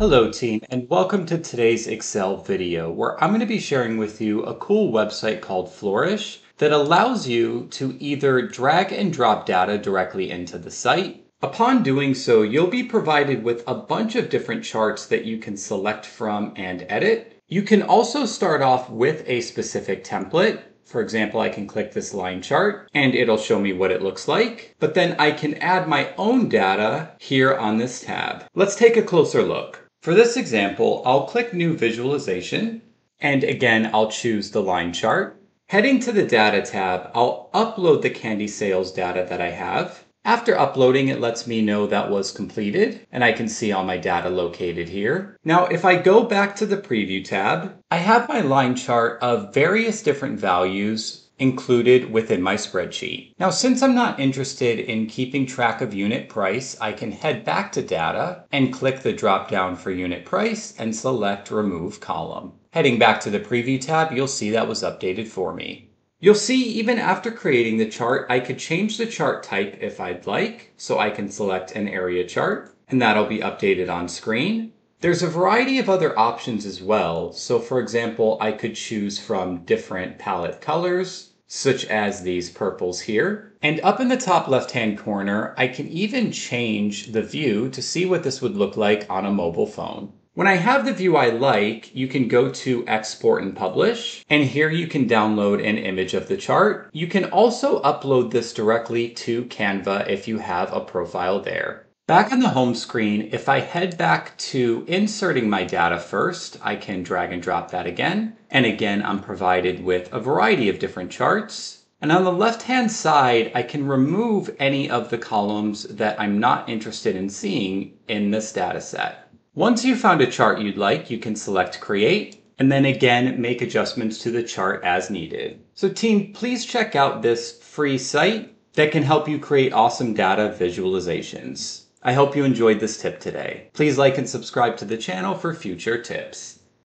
Hello team and welcome to today's Excel video where I'm going to be sharing with you a cool website called Flourish that allows you to either drag and drop data directly into the site. Upon doing so, you'll be provided with a bunch of different charts that you can select from and edit. You can also start off with a specific template for example, I can click this line chart and it'll show me what it looks like, but then I can add my own data here on this tab. Let's take a closer look. For this example, I'll click New Visualization, and again, I'll choose the line chart. Heading to the Data tab, I'll upload the candy sales data that I have. After uploading, it lets me know that was completed, and I can see all my data located here. Now, if I go back to the Preview tab, I have my line chart of various different values included within my spreadsheet. Now, since I'm not interested in keeping track of unit price, I can head back to data and click the drop down for unit price and select remove column. Heading back to the preview tab, you'll see that was updated for me. You'll see even after creating the chart, I could change the chart type if I'd like. So I can select an area chart and that'll be updated on screen. There's a variety of other options as well. So for example, I could choose from different palette colors, such as these purples here. And up in the top left-hand corner, I can even change the view to see what this would look like on a mobile phone. When I have the view I like, you can go to export and publish, and here you can download an image of the chart. You can also upload this directly to Canva if you have a profile there. Back on the home screen, if I head back to inserting my data first, I can drag and drop that again. And again, I'm provided with a variety of different charts. And on the left-hand side, I can remove any of the columns that I'm not interested in seeing in this data set. Once you've found a chart you'd like, you can select Create, and then again, make adjustments to the chart as needed. So team, please check out this free site that can help you create awesome data visualizations. I hope you enjoyed this tip today. Please like and subscribe to the channel for future tips.